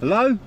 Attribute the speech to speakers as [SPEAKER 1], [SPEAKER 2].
[SPEAKER 1] Hello?